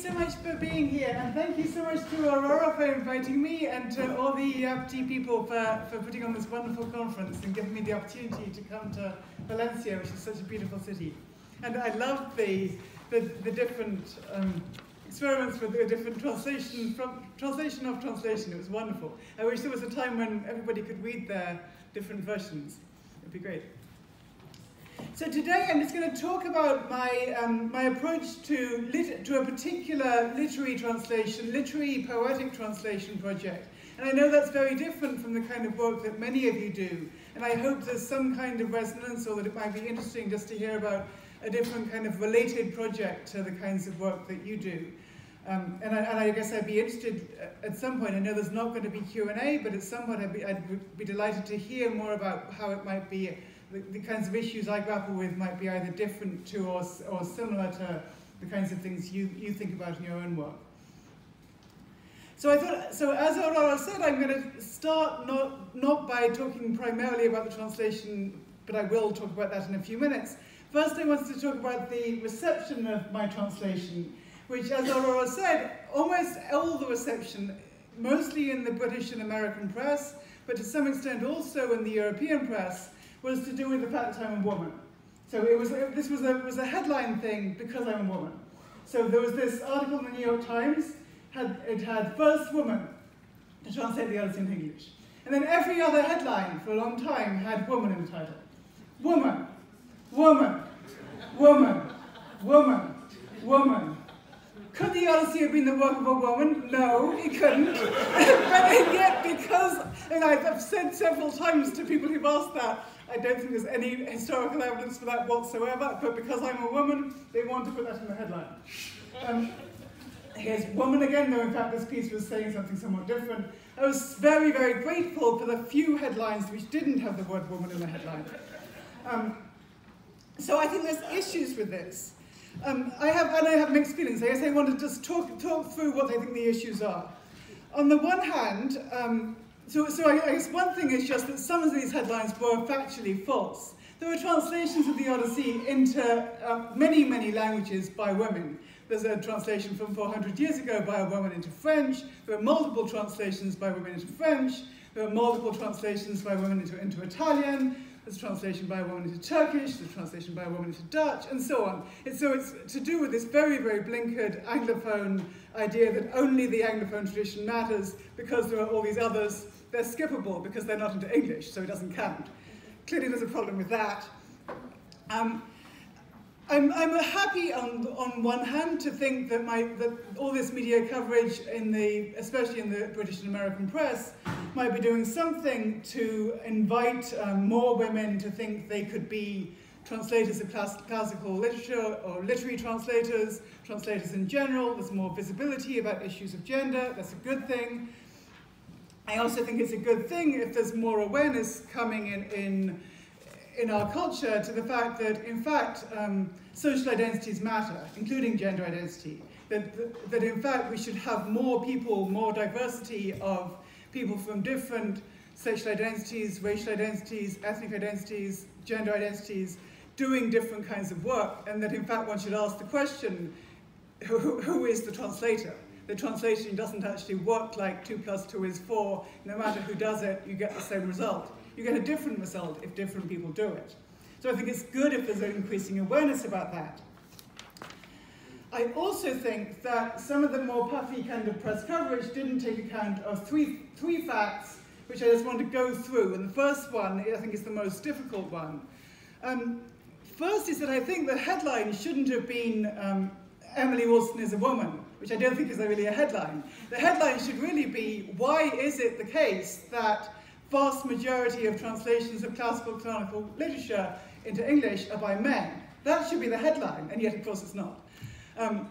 so much for being here, and thank you so much to Aurora for inviting me, and to all the IAPTI people for, for putting on this wonderful conference and giving me the opportunity to come to Valencia, which is such a beautiful city. And I love the, the, the different um, experiments with the different translation, from, translation of translation. It was wonderful. I wish there was a time when everybody could read their different versions. It'd be great. So today I'm just going to talk about my, um, my approach to, to a particular literary translation, literary poetic translation project. And I know that's very different from the kind of work that many of you do. And I hope there's some kind of resonance or that it might be interesting just to hear about a different kind of related project to the kinds of work that you do. Um, and, I, and, I, guess I'd be interested at some point, I know there's not going to be Q&A, but at some point I'd be, I'd be delighted to hear more about how it might be the, the, kinds of issues I grapple with might be either different to or, or similar to the kinds of things you, you think about in your own work. So I thought, so as Aurora said, I'm going to start not, not by talking primarily about the translation, but I will talk about that in a few minutes. First, I wanted to talk about the reception of my translation, which, as Aurora said, almost all the reception, mostly in the British and American press, but to some extent also in the European press, was to do with the fact that I'm a woman. So it was, this was a, was a headline thing because I'm a woman. So there was this article in the New York Times, had, it had first woman to translate the Odyssey into English. And then every other headline for a long time had woman in the title. Woman, woman, woman, woman, woman. Could the Odyssey have been the work of a woman? No, it couldn't. but yet, because, and I've said several times to people who've asked that, I don't think there's any historical evidence for that whatsoever, but because I'm a woman, they want to put that in the headline. Um, here's woman again, though in fact this piece was saying something somewhat different. I was very, very grateful for the few headlines which didn't have the word woman in the headline. Um, so I think there's issues with this. Um, I have, and I have mixed feelings. I guess I want to just talk, talk through what I think the issues are. On the one hand, um, so, so I, guess one thing is just that some of these headlines were factually false. There were translations of the Odyssey into uh, many, many languages by women. There's a translation from 400 years ago by a woman into French. There are multiple translations by women into French. There are multiple translations by women into, into Italian. There's a translation by a woman into Turkish, there's a translation by a woman into Dutch, and so on. And so it's to do with this very, very blinkered Anglophone idea that only the Anglophone tradition matters because there are all these others they're skippable because they're not into English, so it doesn't count. Clearly there's a problem with that. Um, I'm, I'm happy on, on one hand to think that, my, that all this media coverage, in the, especially in the British and American press, might be doing something to invite um, more women to think they could be translators of class, classical literature or literary translators, translators in general. There's more visibility about issues of gender. That's a good thing. I also think it's a good thing if there's more awareness coming in, in, in our culture to the fact that, in fact, um, social identities matter, including gender identity. That, that, in fact, we should have more people, more diversity of people from different sexual identities, racial identities, ethnic identities, gender identities, doing different kinds of work, and that, in fact, one should ask the question, who, who is the translator? The translation doesn't actually work like 2 plus 2 is 4. No matter who does it, you get the same result. You get a different result if different people do it. So I think it's good if there's an increasing awareness about that. I also think that some of the more puffy kind of press coverage didn't take account of three, three facts which I just want to go through. And the first one, I think, is the most difficult one. Um, first is that I think the headline shouldn't have been um, Emily Wilson is a woman which I don't think is really a headline. The headline should really be, why is it the case that vast majority of translations of classical canonical literature into English are by men? That should be the headline, and yet of course it's not. Um,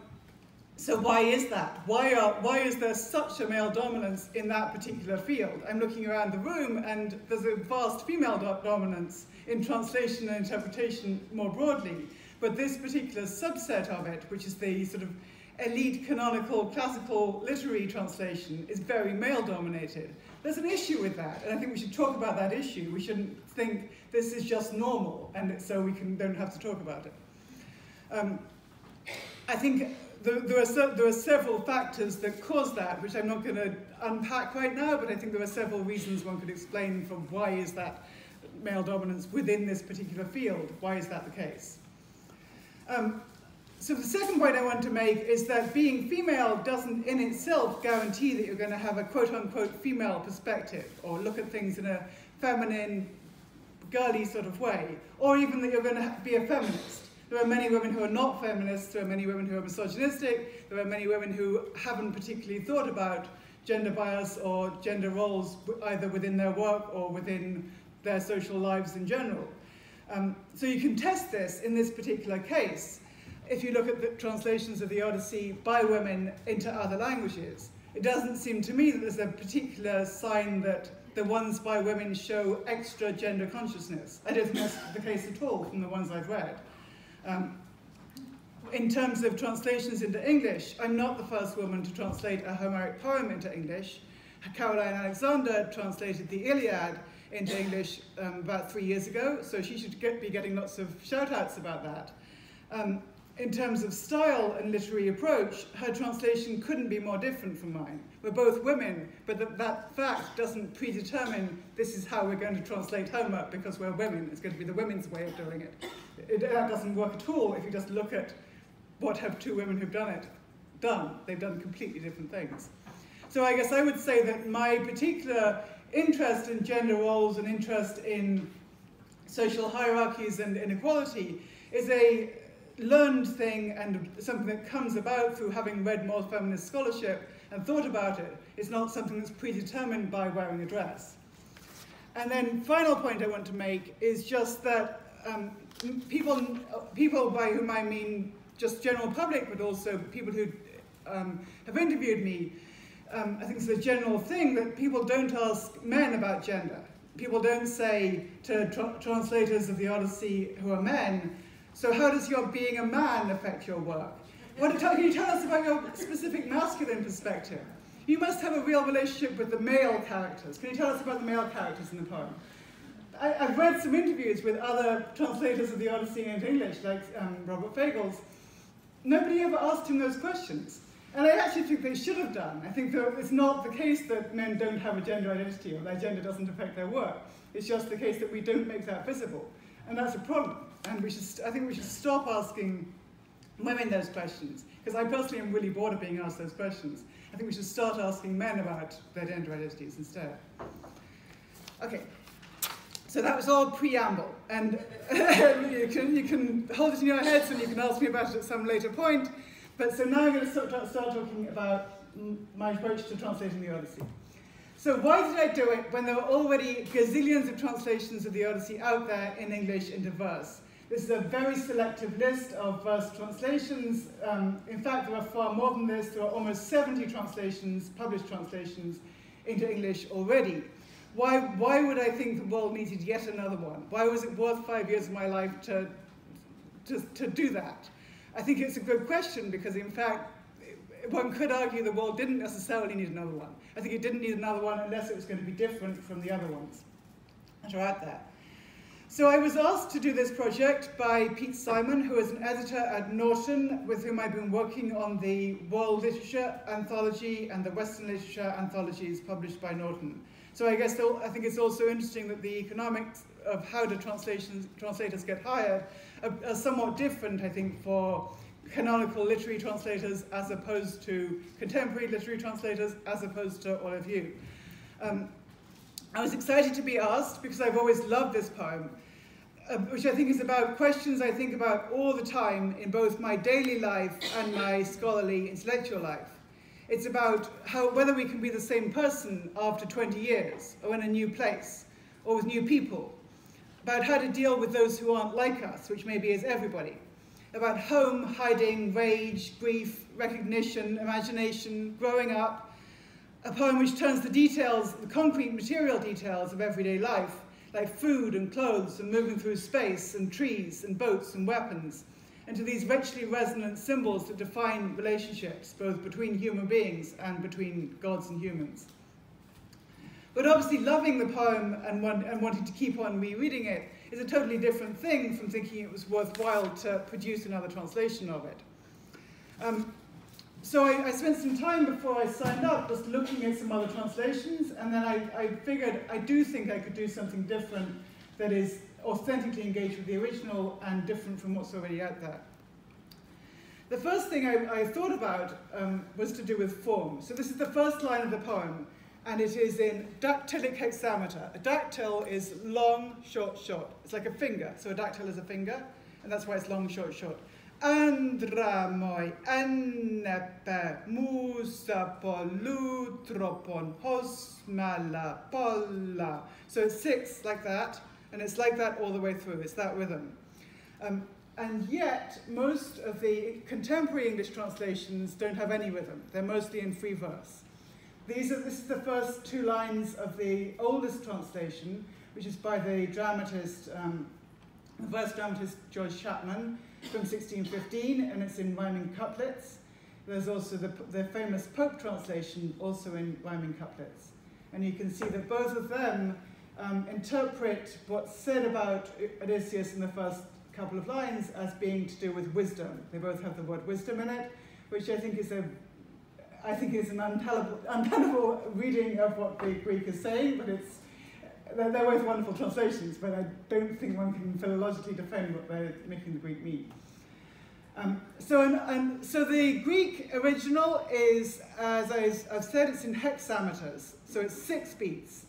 so why is that? Why, are, why is there such a male dominance in that particular field? I'm looking around the room and there's a vast female do dominance in translation and interpretation more broadly. But this particular subset of it, which is the sort of elite canonical classical literary translation is very male dominated. There's an issue with that, and I think we should talk about that issue. We shouldn't think this is just normal, and so we can, don't have to talk about it. Um, I think there, there, are there are several factors that cause that, which I'm not going to unpack right now, but I think there are several reasons one could explain from why is that male dominance within this particular field. Why is that the case? Um, so the second point I want to make is that being female doesn't in itself guarantee that you're going to have a quote-unquote female perspective or look at things in a feminine, girly sort of way, or even that you're going to be a feminist. There are many women who are not feminists, there are many women who are misogynistic, there are many women who haven't particularly thought about gender bias or gender roles either within their work or within their social lives in general. Um, so you can test this in this particular case if you look at the translations of the Odyssey by women into other languages. It doesn't seem to me that there's a particular sign that the ones by women show extra gender consciousness. I don't think that's the case at all from the ones I've read. Um, in terms of translations into English, I'm not the first woman to translate a Homeric poem into English. Caroline Alexander translated the Iliad into English um, about three years ago, so she should get, be getting lots of shout-outs about that. Um, in terms of style and literary approach, her translation couldn't be more different from mine. We're both women, but that, that fact doesn't predetermine this is how we're going to translate Homer because we're women. It's going to be the women's way of doing it. it that doesn't work at all if you just look at what have two women who've done it done. They've done completely different things. So I guess I would say that my particular interest in gender roles and interest in social hierarchies and inequality is a learned thing and something that comes about through having read more feminist scholarship and thought about it. It's not something that's predetermined by wearing a dress. And then final point I want to make is just that um, people, people by whom I mean just general public, but also people who um, have interviewed me, um, I think it's a general thing that people don't ask men about gender. People don't say to tra translators of the Odyssey who are men, so how does your being a man affect your work? What, can you tell us about your specific masculine perspective? You must have a real relationship with the male characters. Can you tell us about the male characters in the poem? I, have read some interviews with other translators of the Odyssey into English, like um, Robert Fagles. Nobody ever asked him those questions. And I actually think they should have done. I think that it's not the case that men don't have a gender identity or their gender doesn't affect their work. It's just the case that we don't make that visible. And that's a problem. And we should, I think we should stop asking women those questions. Because I personally am really bored of being asked those questions. I think we should start asking men about their gender identities instead. Okay. So that was all preamble. And you, can, you can hold it in your heads and you can ask me about it at some later point. But so now I'm going to start, start talking about my approach to translating the Odyssey. So why did I do it when there were already gazillions of translations of the Odyssey out there in English into verse? This is a very selective list of verse translations. Um, in fact, there are far more than this. There are almost 70 translations, published translations, into English already. Why, why would I think the world needed yet another one? Why was it worth five years of my life to, to, to do that? I think it's a good question because, in fact, one could argue the world didn't necessarily need another one. I think it didn't need another one unless it was going to be different from the other ones that are out there. So I was asked to do this project by Pete Simon, who is an editor at Norton, with whom I've been working on the World Literature Anthology and the Western Literature Anthologies published by Norton. So I guess I think it's also interesting that the economics of how do translations, translators get hired are, somewhat different, I think, for canonical literary translators as opposed to contemporary literary translators as opposed to all of you. Um, I was excited to be asked because I've always loved this poem, uh, which I think is about questions I think about all the time in both my daily life and my scholarly intellectual life. It's about how, whether we can be the same person after 20 years, or in a new place, or with new people, about how to deal with those who aren't like us, which maybe is everybody, about home, hiding, rage, grief, recognition, imagination, growing up, a poem which turns the details, the concrete material details of everyday life, like food and clothes and moving through space and trees and boats and weapons, into these richly resonant symbols that define relationships, both between human beings and between gods and humans. But obviously loving the poem and, and wanting to keep on rereading it is a totally different thing from thinking it was worthwhile to produce another translation of it. Um, so I, I, spent some time before I signed up just looking at some other translations, and then I, I figured I do think I could do something different that is authentically engaged with the original and different from what's already out there. The first thing I, I thought about um, was to do with form. So this is the first line of the poem, and it is in dactylic hexameter. A dactyl is long, short, short. It's like a finger, so a dactyl is a finger, and that's why it's long, short, short. Andramoi, ennepe, musapon, lutropon, hosmala, polla. So it's six like that, and it's like that all the way through. It's that rhythm. Um, and yet, most of the contemporary English translations don't have any rhythm. They're mostly in free verse. These are, this is the first two lines of the oldest translation, which is by the dramatist, um, the verse dramatist George Chapman from 1615, and it's in rhyming couplets. There's also the, the famous Pope translation, also in rhyming couplets. And you can see that both of them um, interpret what's said about Odysseus in the first couple of lines as being to do with wisdom. They both have the word wisdom in it, which I think is a I think is an untenable, untenable reading of what the Greek is saying, but it's they're, they're both wonderful translations, but I don't think one can philologically defend what they're making the Greek mean. Um, so, and, and, so the Greek original is, as I, have said, it's in hexameters, so it's six beats.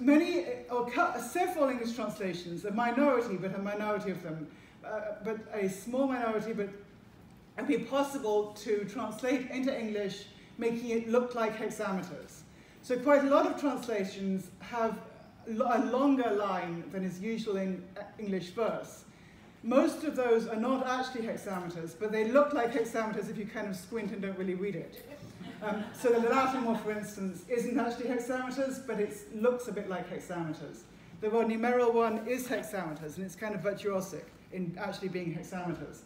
Many, or several English translations, a minority, but a minority of them, uh, but a small minority, but it'd be possible to translate into English, making it look like hexameters. So quite a lot of translations have a longer line than is usual in uh, English verse. Most of those are not actually hexameters, but they look like hexameters if you kind of squint and don't really read it. Um, so the one, for instance, isn't actually hexameters, but it looks a bit like hexameters. The Merrill one is hexameters, and it's kind of virtuosic in actually being hexameters.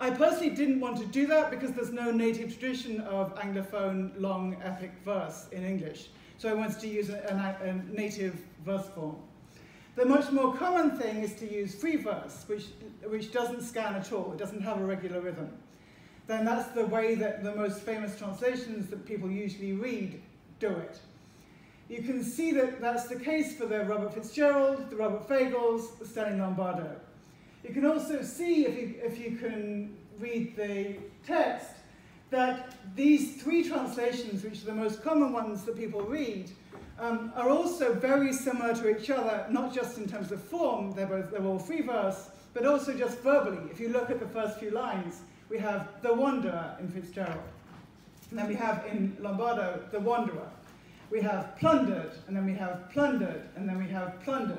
I personally didn't want to do that because there's no native tradition of Anglophone long epic verse in English. So I wanted to use a, a, a native verse form. The much more common thing is to use free verse, which, which doesn't scan at all. It doesn't have a regular rhythm. Then that's the way that the most famous translations that people usually read do it. You can see that that's the case for the Robert Fitzgerald, the Robert Fagles, the Stanley Lombardo. You can also see, if you, if you can read the text, that these three translations, which are the most common ones that people read, um, are also very similar to each other, not just in terms of form, they're, both, they're all free verse, but also just verbally. If you look at the first few lines, we have the wanderer in Fitzgerald. And then we have in Lombardo, the wanderer. We have plundered, and then we have plundered, and then we have plundered.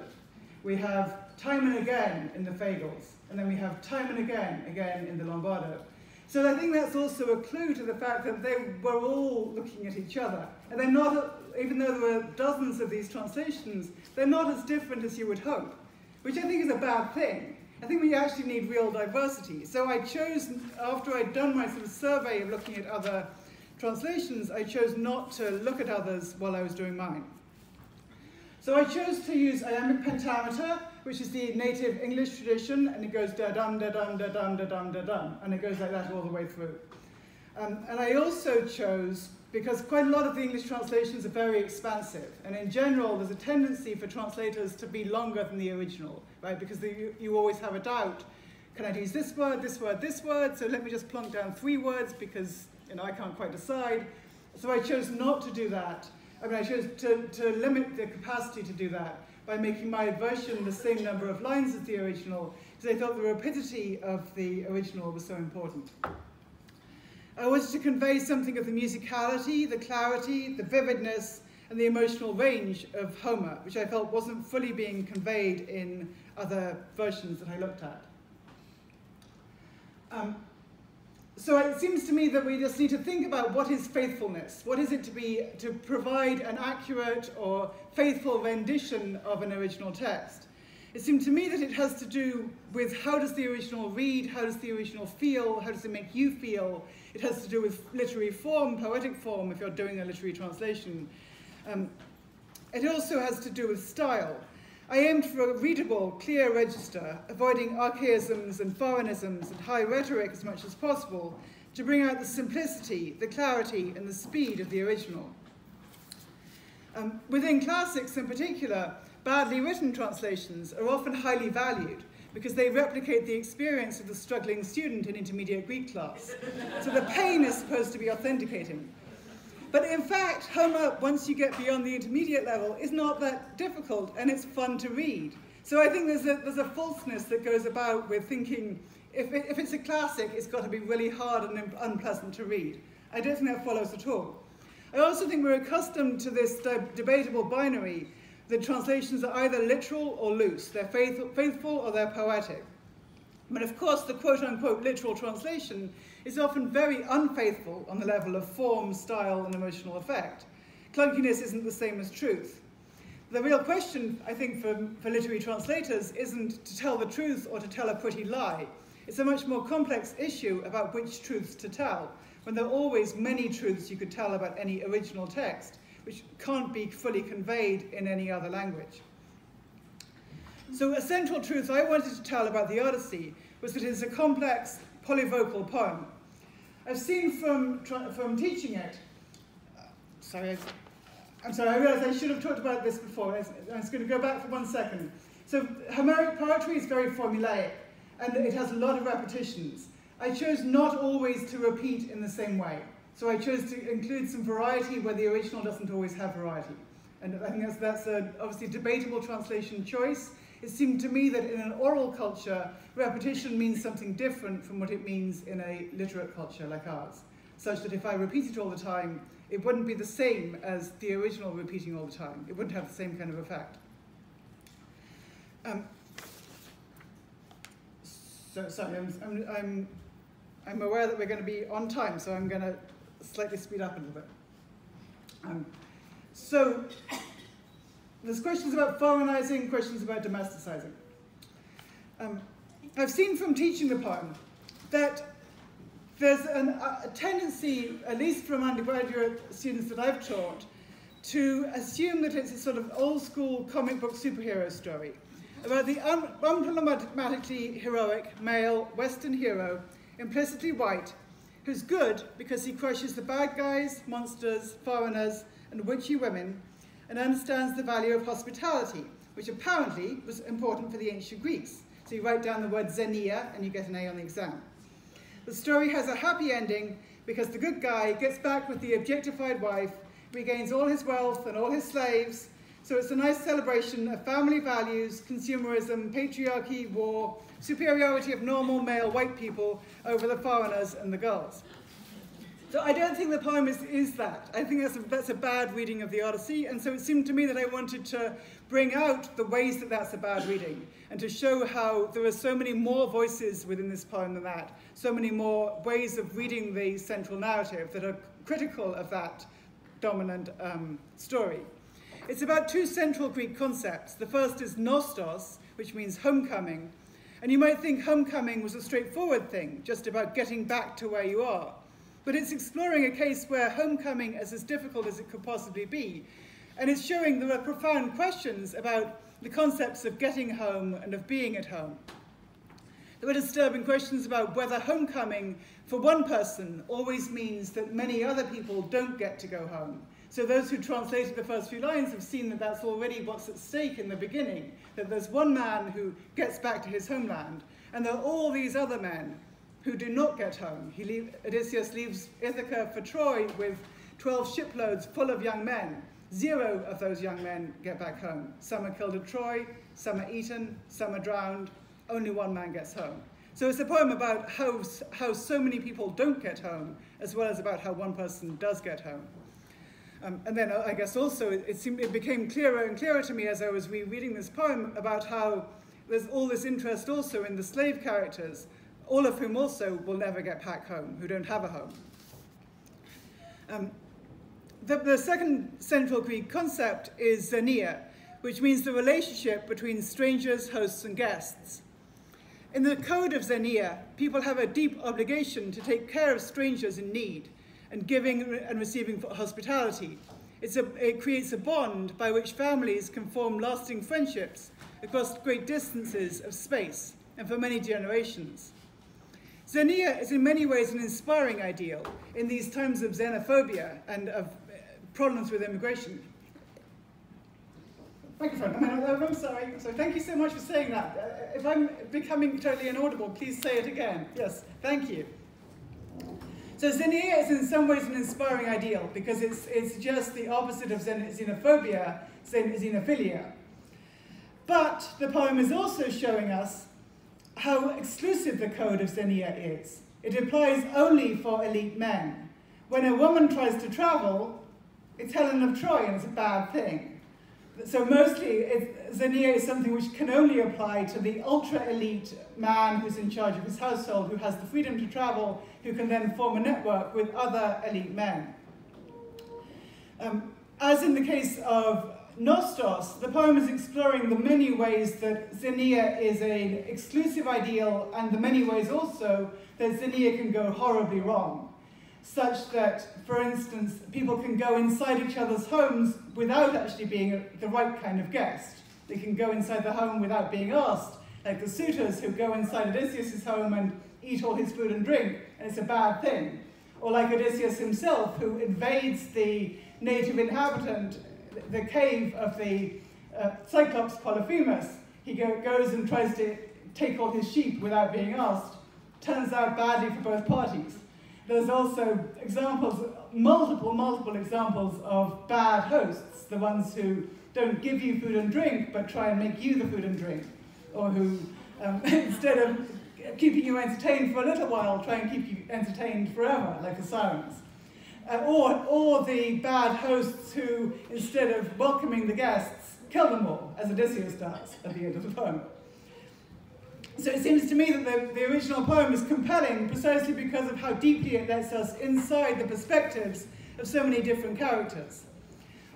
We have time and again in the Fagles, and then we have time and again, again in the Lombardo. So I think that's also a clue to the fact that they were all looking at each other. And they're not, even though there were dozens of these translations, they're not as different as you would hope, which I think is a bad thing. I think we actually need real diversity. So I chose, after I'd done my sort of survey of looking at other translations, I chose not to look at others while I was doing mine. So I chose to use iambic pentameter, which is the native English tradition, and it goes da-dum, da-dum, da-dum, da-dum, da-dum, and it goes like that all the way through. Um, and I also chose, because quite a lot of the English translations are very expansive, and in general there's a tendency for translators to be longer than the original, right? Because the, you always have a doubt, can I use this word, this word, this word? So let me just plunk down three words because you know, I can't quite decide. So I chose not to do that. I mean, I chose to, to limit the capacity to do that by making my version the same number of lines as the original, because I thought the rapidity of the original was so important. I wanted to convey something of the musicality, the clarity, the vividness, and the emotional range of Homer, which I felt wasn't fully being conveyed in other versions that I looked at. Um, so it seems to me that we just need to think about what is faithfulness. What is it to be to provide an accurate or faithful rendition of an original text? It seemed to me that it has to do with how does the original read, how does the original feel, how does it make you feel. It has to do with literary form, poetic form, if you're doing a literary translation. Um, it also has to do with style. I aimed for a readable, clear register, avoiding archaisms and foreignisms and high rhetoric as much as possible, to bring out the simplicity, the clarity, and the speed of the original. Um, within classics in particular, badly written translations are often highly valued because they replicate the experience of the struggling student in intermediate Greek class. So the pain is supposed to be authenticating. But in fact, Homer, once you get beyond the intermediate level, is not that difficult and it's fun to read. So I think there's a, there's a falseness that goes about with thinking if, it, if it's a classic, it's got to be really hard and unpleasant to read. I don't think that follows at all. I also think we're accustomed to this de debatable binary that translations are either literal or loose. They're faith faithful or they're poetic. But of course, the quote-unquote literal translation is often very unfaithful on the level of form, style, and emotional effect. Clunkiness isn't the same as truth. The real question, I think, for, for literary translators isn't to tell the truth or to tell a pretty lie. It's a much more complex issue about which truths to tell, when there are always many truths you could tell about any original text, which can't be fully conveyed in any other language. So a central truth I wanted to tell about the Odyssey was that it is a complex, polyvocal poem. I've seen from, from teaching it, uh, sorry, I'm sorry, I realize I should have talked about this before. I was going to go back for one second. So Homeric poetry is very formulaic and it has a lot of repetitions. I chose not always to repeat in the same way. So I chose to include some variety where the original doesn't always have variety. And I think that's, that's a obviously debatable translation choice. It seemed to me that in an oral culture, repetition means something different from what it means in a literate culture like ours. Such that if I repeat it all the time, it wouldn't be the same as the original repeating all the time. It wouldn't have the same kind of effect. Um, so sorry, I'm, I'm, I'm, I'm, aware that we're going to be on time, so I'm going to slightly speed up a little bit. Um, so there's questions about foreignizing, questions about domesticizing. Um, I've seen from teaching the poem that there's an, a tendency, at least from undergraduate students that I've taught, to assume that it's a sort of old school comic book superhero story about the un unproblematically heroic male Western hero, implicitly white, who's good because he crushes the bad guys, monsters, foreigners, and witchy women, and understands the value of hospitality, which apparently was important for the ancient Greeks. So you write down the word xenia and you get an A on the exam. The story has a happy ending because the good guy gets back with the objectified wife, regains all his wealth and all his slaves, so it's a nice celebration of family values, consumerism, patriarchy, war, superiority of normal male white people over the foreigners and the girls. So I don't think the poem is, is that. I think that's a, that's a bad reading of the Odyssey, and so it seemed to me that I wanted to bring out the ways that that's a bad reading, and to show how there are so many more voices within this poem than that, so many more ways of reading the central narrative that are critical of that dominant um, story. It's about two central Greek concepts. The first is nostos, which means homecoming. And you might think homecoming was a straightforward thing, just about getting back to where you are. But it's exploring a case where homecoming is as difficult as it could possibly be. And it's showing there are profound questions about the concepts of getting home and of being at home. There are disturbing questions about whether homecoming for one person always means that many other people don't get to go home. So those who translated the first few lines have seen that that's already what's at stake in the beginning, that there's one man who gets back to his homeland, and there are all these other men who do not get home. He leave, Odysseus leaves Ithaca for Troy with 12 shiploads full of young men. Zero of those young men get back home. Some are killed at Troy, some are eaten, some are drowned. Only one man gets home. So it's a poem about how, how so many people don't get home, as well as about how one person does get home. Um, and then uh, I guess also it, seemed, it became clearer and clearer to me as I was rereading this poem about how there's all this interest also in the slave characters, all of whom also will never get back home, who don't have a home. Um, the, the, second central Greek concept is xenia, which means the relationship between strangers, hosts, and guests. In the code of xenia, people have a deep obligation to take care of strangers in need, and giving and receiving hospitality. A, it creates a bond by which families can form lasting friendships across great distances of space and for many generations. Xenia is in many ways an inspiring ideal in these times of xenophobia and of uh, problems with immigration. Microphone. I'm, I'm sorry. So thank you so much for saying that. Uh, if I'm becoming totally inaudible, please say it again. Yes, thank you. So xenia is in some ways an inspiring ideal because it's, it's just the opposite of xenophobia, xenophilia. But the poem is also showing us how exclusive the code of xenia is. It applies only for elite men. When a woman tries to travel, it's Helen of Troy and it's a bad thing. So mostly, xenia is something which can only apply to the ultra-elite man who's in charge of his household, who has the freedom to travel, who can then form a network with other elite men. Um, as in the case of Nostos, the poem is exploring the many ways that xenia is an exclusive ideal and the many ways also that xenia can go horribly wrong such that, for instance, people can go inside each other's homes without actually being a, the right kind of guest. They can go inside the home without being asked, like the suitors who go inside Odysseus' home and eat all his food and drink, and it's a bad thing. Or like Odysseus himself, who invades the native inhabitant, the cave of the uh, Cyclops Polyphemus. He go, goes and tries to take all his sheep without being asked. Turns out badly for both parties. There's also examples, multiple, multiple examples of bad hosts, the ones who don't give you food and drink, but try and make you the food and drink, or who, um, instead of keeping you entertained for a little while, try and keep you entertained forever, like the sirens. Uh, or, or the bad hosts who, instead of welcoming the guests, kill them all, as Odysseus does at the end of the poem. So it seems to me that the, the original poem is compelling precisely because of how deeply it lets us inside the perspectives of so many different characters.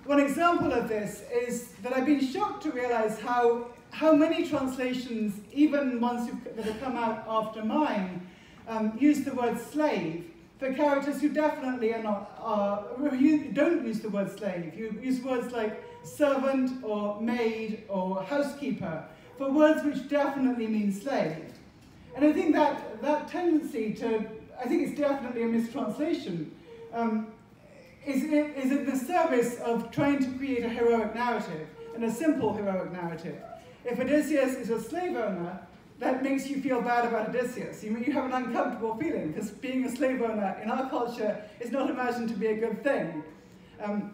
One example of this is that I've been shocked to realize how, how many translations, even ones that have come out after mine, um, use the word slave for characters who definitely are not, are, who don't use the word slave. You use words like servant or maid or housekeeper, for words which definitely mean slave. And I think that, that tendency to, I think it's definitely a mistranslation, um, is, is in the service of trying to create a heroic narrative, and a simple heroic narrative. If Odysseus is a slave owner, that makes you feel bad about Odysseus. You, you have an uncomfortable feeling, because being a slave owner in our culture is not imagined to be a good thing. Um,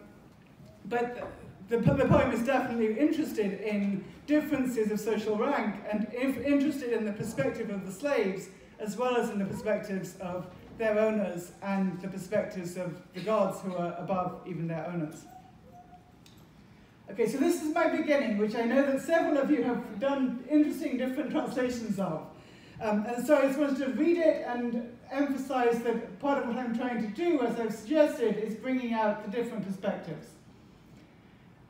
but the, the poem is definitely interested in differences of social rank and if interested in the perspective of the slaves as well as in the perspectives of their owners and the perspectives of the gods who are above even their owners. Okay, so this is my beginning, which I know that several of you have done interesting different translations of. Um, and so I just wanted to read it and emphasize that part of what I'm trying to do, as I've suggested, is bringing out the different perspectives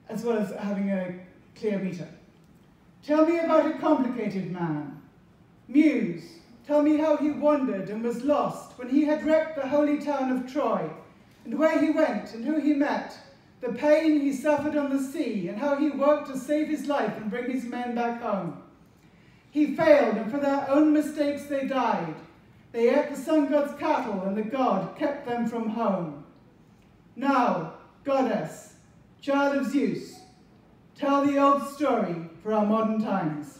as well as having a clear meter. Tell me about a complicated man. Muse, tell me how he wandered and was lost when he had wrecked the holy town of Troy, and where he went and who he met, the pain he suffered on the sea, and how he worked to save his life and bring his men back home. He failed, and for their own mistakes they died. They ate the sun god's cattle, and the god kept them from home. Now, goddess, child of Zeus, tell the old story for our modern times.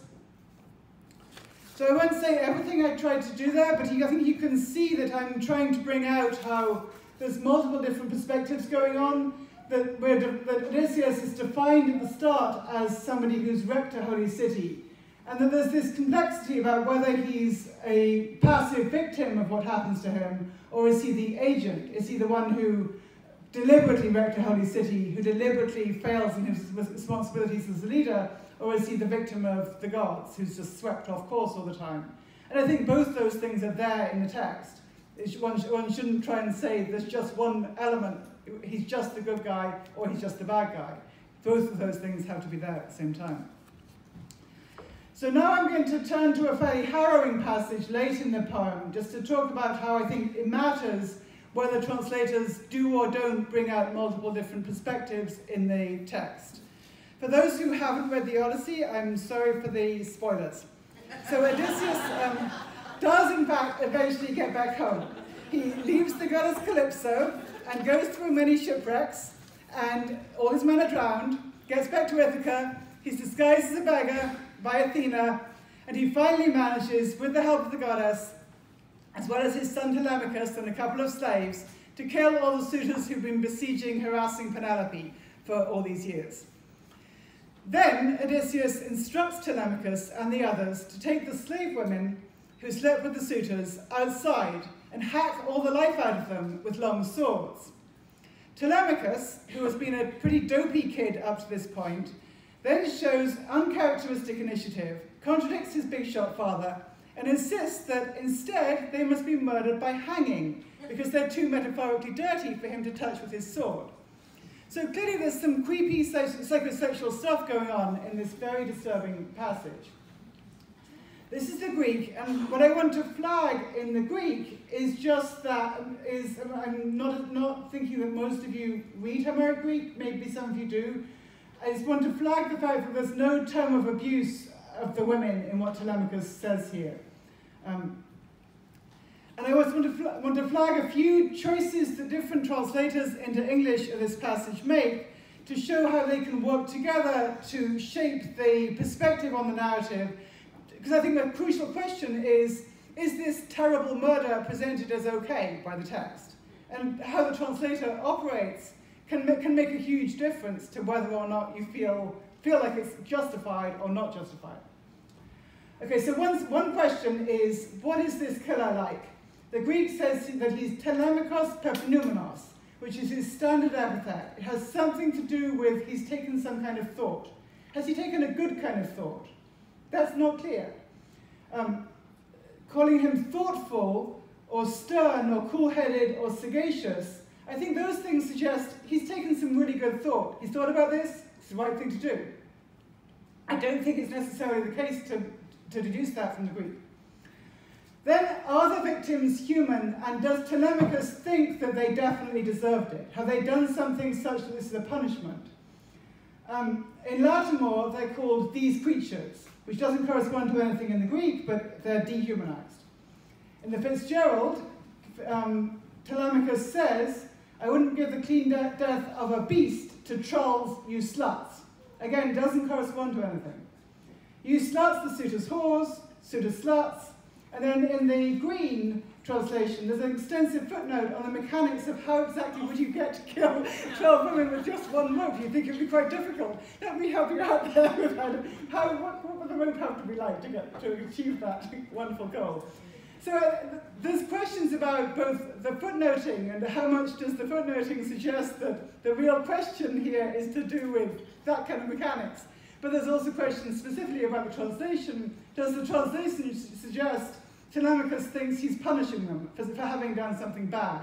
So I won't say everything I tried to do there, but I think you can see that I'm trying to bring out how there's multiple different perspectives going on, that, where, that Odysseus is defined at the start as somebody who's wrecked a holy city, and that there's this complexity about whether he's a passive victim of what happens to him, or is he the agent? Is he the one who deliberately wrecked a holy city, who deliberately fails in his responsibilities as a leader, or is he the victim of the gods, who's just swept off course all the time? And I think both those things are there in the text. One, one shouldn't try and say there's just one element, he's just the good guy, or he's just the bad guy. Both of those things have to be there at the same time. So now I'm going to turn to a fairly harrowing passage late in the poem, just to talk about how I think it matters whether translators do or don't bring out multiple different perspectives in the text. For those who haven't read the Odyssey, I'm sorry for the spoilers. So Odysseus, um, does in fact eventually get back home. He leaves the goddess Calypso and goes through many shipwrecks, and all his men are drowned, gets back to Ithaca, he's disguised as a beggar by Athena, and he finally manages, with the help of the goddess, as well as his son Telemachus and a couple of slaves, to kill all the suitors who've been besieging, harassing Penelope for all these years. Then Odysseus instructs Telemachus and the others to take the slave women who slept with the suitors outside and hack all the life out of them with long swords. Telemachus, who has been a pretty dopey kid up to this point, then shows uncharacteristic initiative, contradicts his big shot father, and insists that instead they must be murdered by hanging because they're too metaphorically dirty for him to touch with his sword. So clearly there's some creepy psychosexual stuff going on in this very disturbing passage. This is the Greek, and what I want to flag in the Greek is just that, is I'm not, not thinking that most of you read Homeric Greek, maybe some of you do. I just want to flag the fact that there's no term of abuse of the women in what Telemachus says here. Um, and I also want to, want to flag a few choices that different translators into English of this passage make to show how they can work together to shape the perspective on the narrative because I think the crucial question is, is this terrible murder presented as okay by the text? And how the translator operates can, can make a huge difference to whether or not you feel, feel like it's justified or not justified. Okay, so one, one question is, what is this killer like? The Greek says that he's telemachos pepnumenos, which is his standard epithet. It has something to do with he's taken some kind of thought. Has he taken a good kind of thought? That's not clear. Um, calling him thoughtful or stern or cool-headed or sagacious, I think those things suggest he's taken some really good thought. He's thought about this, it's the right thing to do. I don't think it's necessarily the case to, to deduce that from the Greek. Then, are the victims human, and does Telemachus think that they definitely deserved it? Have they done something such that this is a punishment? Um, in Lattimore, they're called these creatures which doesn't correspond to anything in the Greek, but they're dehumanized. In the Fitzgerald, um, Telemachus says, I wouldn't give the clean de death of a beast to trolls, you sluts. Again, doesn't correspond to anything. You sluts, the suitor's whores, suitor's sluts, and then in the green, translation, there's an extensive footnote on the mechanics of how exactly would you get to kill 12 women with just one rope. You think it would be quite difficult. Let me help you out there with. How, what, what would the rope have to be like to, get, to achieve that wonderful goal? So uh, there's questions about both the footnoting and how much does the footnoting suggest that the real question here is to do with that kind of mechanics. But there's also questions specifically about the translation. Does the translation suggest Telemachus thinks he's punishing them for, for having done something bad.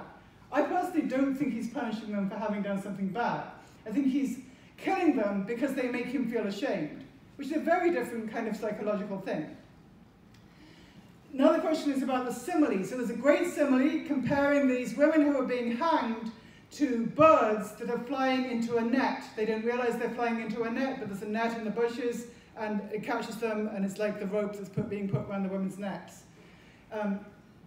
I personally don't think he's punishing them for having done something bad. I think he's killing them because they make him feel ashamed, which is a very different kind of psychological thing. Another question is about the simile. So there's a great simile comparing these women who are being hanged to birds that are flying into a net. They don't realize they're flying into a net, but there's a net in the bushes and it catches them and it's like the rope that's put, being put around the women's necks um,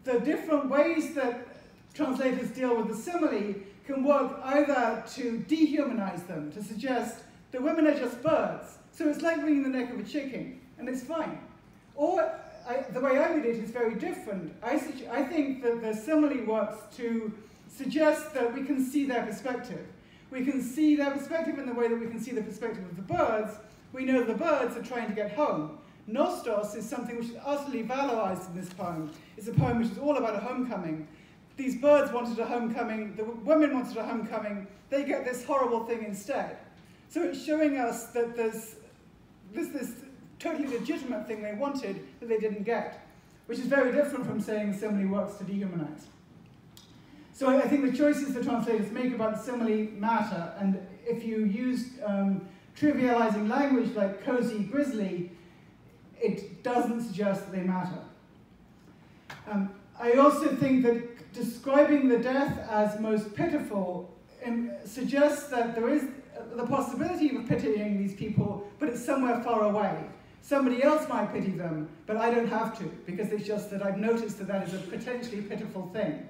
the different ways that translators deal with the simile can work either to dehumanize them, to suggest the women are just birds, so it's like wringing the neck of a chicken, and it's fine. Or I, the way I read it is very different. I, I think that the simile works to suggest that we can see their perspective. We can see their perspective in the way that we can see the perspective of the birds. We know the birds are trying to get home. Nostos is something which is utterly valorized in this poem. It's a poem which is all about a homecoming. These birds wanted a homecoming, the women wanted a homecoming, they get this horrible thing instead. So it's showing us that there's, there's this totally legitimate thing they wanted that they didn't get, which is very different from saying simile works to dehumanize. So I think the choices the translators make about the simile matter, and if you use um, trivializing language like cozy, grizzly, it doesn't suggest that they matter. Um, I also think that describing the death as most pitiful um, suggests that there is the possibility of pitying these people, but it's somewhere far away. Somebody else might pity them, but I don't have to, because it's just that I've noticed that that is a potentially pitiful thing.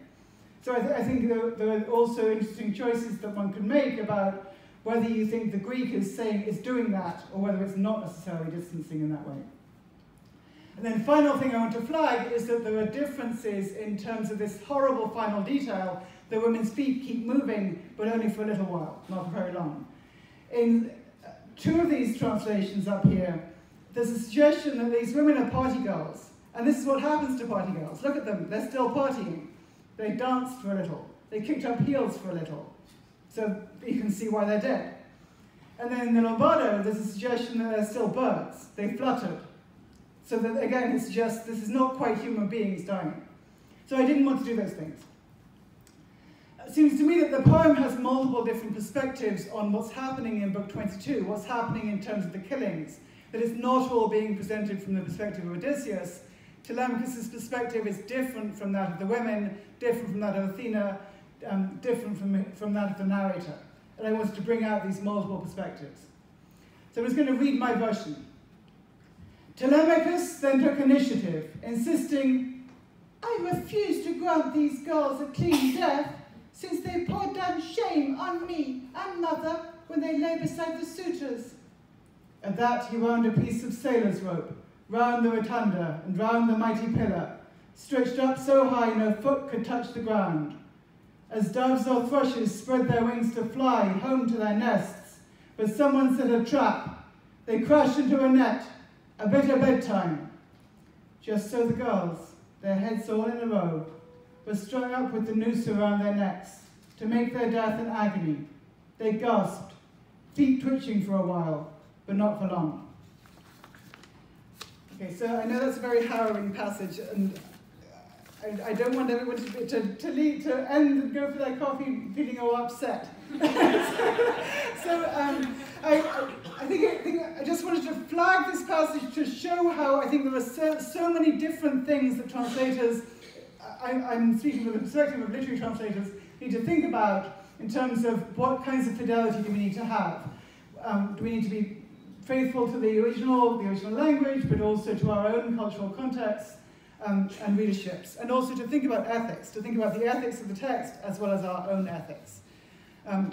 So I, th I think there, are also interesting choices that one could make about whether you think the Greek is saying is doing that, or whether it's not necessarily distancing in that way. And then final thing I want to flag is that there are differences in terms of this horrible final detail. The women's feet keep moving, but only for a little while, not very long. In uh, two of these translations up here, there's a suggestion that these women are party girls. And this is what happens to party girls. Look at them, they're still partying. They danced for a little. They kicked up heels for a little. So you can see why they're dead. And then in the Lombardo, there's a suggestion that they're still birds. They fluttered. So that again, it suggests this is not quite human beings dying. So I didn't want to do those things. It seems to me that the poem has multiple different perspectives on what's happening in Book 22, what's happening in terms of the killings, that it's not all being presented from the perspective of Odysseus. Telemachus' perspective is different from that of the women, different from that of Athena, um, different from, from that of the narrator. And I wanted to bring out these multiple perspectives. So I was going to read my version. Telemachus then took initiative, insisting, I refuse to grant these girls a clean death, since they poured down shame on me and mother when they lay beside the suitors. At that he wound a piece of sailor's rope round the rotunda and round the mighty pillar, stretched up so high no foot could touch the ground. As doves or thrushes spread their wings to fly home to their nests, but someone set a trap. They crashed into a net, a bitter bedtime. Just so the girls, their heads all in a row, were strung up with the noose around their necks to make their death an agony. They gasped, feet twitching for a while, but not for long. Okay, so I know that's a very harrowing passage, and I, I don't want everyone to, to, to, lead, to end and go for their coffee feeling all upset. so um, I, I, think, I think I just wanted to flag this passage to show how I think there are so, so many different things that translators, I, I'm speaking from the perspective of literary translators, need to think about in terms of what kinds of fidelity do we need to have. Um, do we need to be faithful to the original, the original language, but also to our own cultural context? um, and readerships, and also to think about ethics, to think about the ethics of the text as well as our own ethics. Um,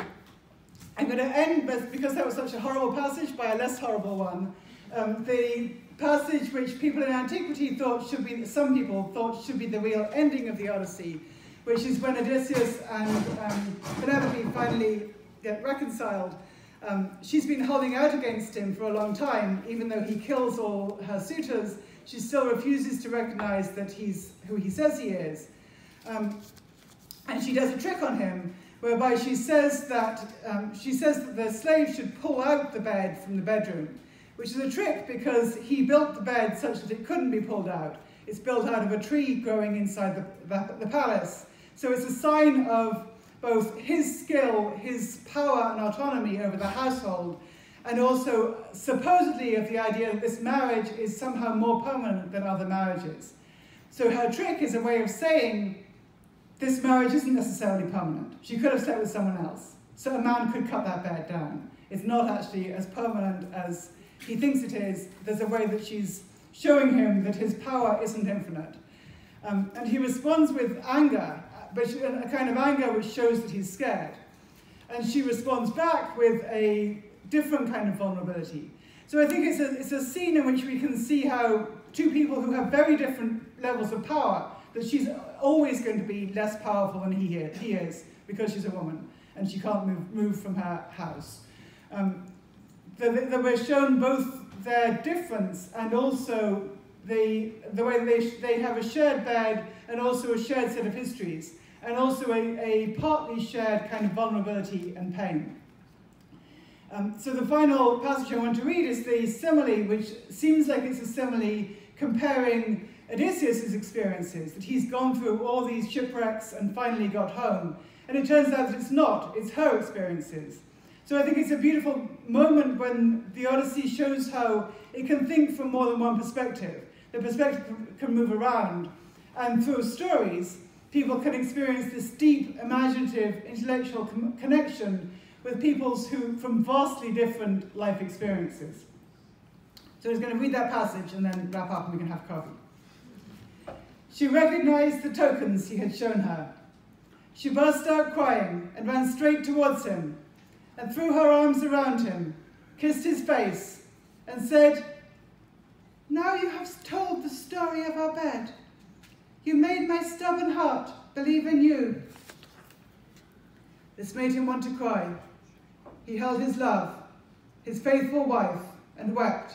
I'm going to end, with, because that was such a horrible passage, by a less horrible one. Um, the passage which people in antiquity thought should be, some people thought should be the real ending of the Odyssey, which is when Odysseus and um, Penelope finally get reconciled. Um, she's been holding out against him for a long time, even though he kills all her suitors, she still refuses to recognize that he's who he says he is. Um, and she does a trick on him, whereby she says that um, she says that the slave should pull out the bed from the bedroom, which is a trick because he built the bed such that it couldn't be pulled out. It's built out of a tree growing inside the, the, the palace. So it's a sign of both his skill, his power and autonomy over the household, and also supposedly of the idea that this marriage is somehow more permanent than other marriages. So her trick is a way of saying this marriage isn't necessarily permanent. She could have slept with someone else. So a man could cut that bed down. It's not actually as permanent as he thinks it is. There's a way that she's showing him that his power isn't infinite. Um, and he responds with anger, but she, a kind of anger which shows that he's scared. And she responds back with a different kind of vulnerability. So I think it's a, it's a scene in which we can see how two people who have very different levels of power, that she's always going to be less powerful than he, he is because she's a woman and she can't move, move from her house. Um, that, that we're shown both their difference and also the, the way they, they have a shared bed and also a shared set of histories and also a, a partly shared kind of vulnerability and pain. Um, so the final passage I want to read is the simile, which seems like it's a simile comparing Odysseus' experiences, that he's gone through all these shipwrecks and finally got home. And it turns out that it's not, it's her experiences. So I think it's a beautiful moment when the Odyssey shows how it can think from more than one perspective. The perspective can move around. And through stories, people can experience this deep, imaginative, intellectual connection with peoples who from vastly different life experiences. So he's going to read that passage and then wrap up and we can have coffee. She recognized the tokens he had shown her. She burst out crying and ran straight towards him and threw her arms around him, kissed his face, and said, Now you have told the story of our bed. You made my stubborn heart believe in you. This made him want to cry. He held his love, his faithful wife, and wept.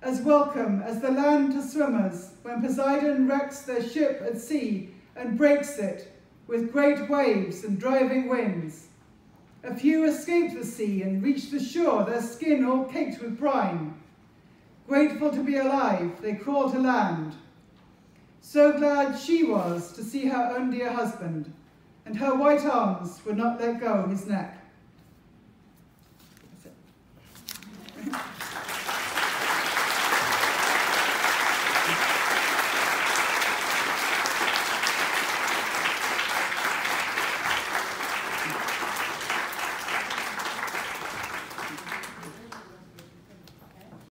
As welcome as the land to swimmers when Poseidon wrecks their ship at sea and breaks it with great waves and driving winds. A few escape the sea and reach the shore, their skin all caked with brine. Grateful to be alive, they crawl to land. So glad she was to see her own dear husband, and her white arms would not let go his neck.